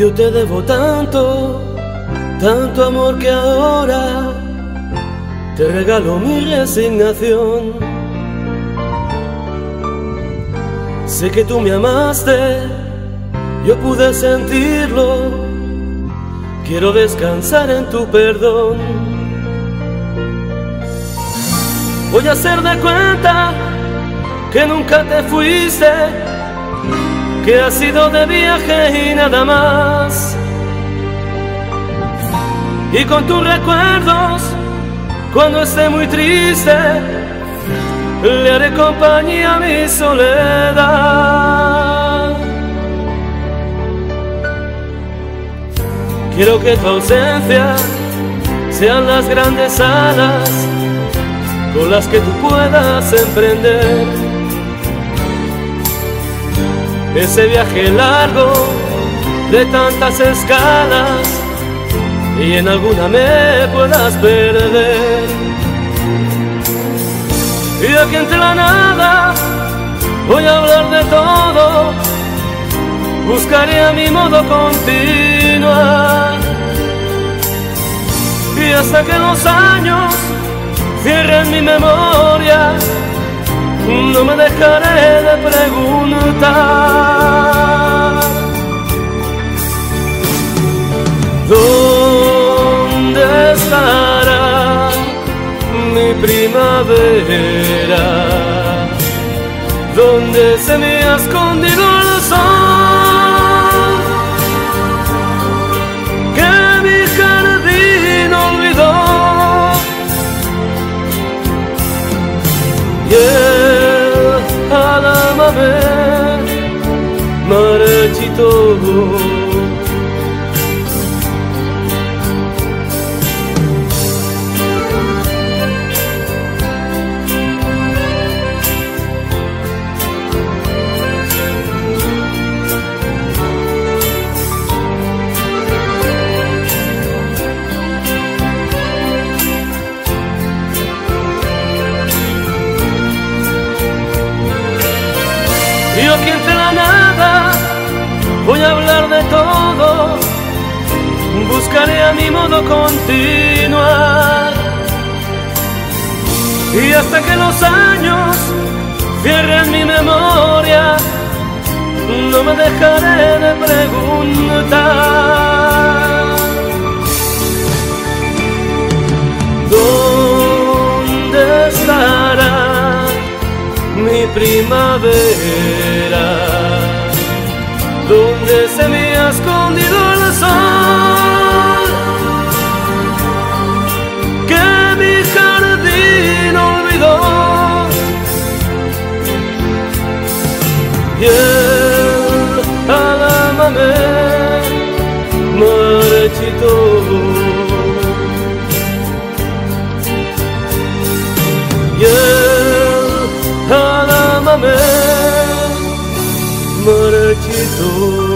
Yo te debo tanto, tanto amor que ahora te regalo mi resignación. Sé que tú me amaste, yo pude sentirlo. Quiero descansar en tu perdón. Voy a hacer de cuenta que nunca te fuiste, que has sido de viaje y nada más. Y con tus recuerdos cuando esté muy triste, le haré compañía a mi soledad. Quiero que tu ausencia sean las grandes alas con las que tú puedas emprender ese viaje largo de tantas escalas y en alguna me puedas perder. Y aquí entre la nada voy a hablar de todo, buscaré a mi modo continuar. Y hasta que los años cierren mi memoria, no me dejaré de preguntar. Primavera? ¿Dónde se me ha escondido el sol? Que mi jardín olvidó. Y el alámame marchito. Yo aquí entre la nada voy a hablar de todo, buscaré a mi modo continuar. Y hasta que los años cierren mi memoria, no me dejaré de preguntar. Primavera? ¿Dónde se me ha escondido el sol? Que mi jardín olvidó. Y el alámame marchito. 맘은 멀을지도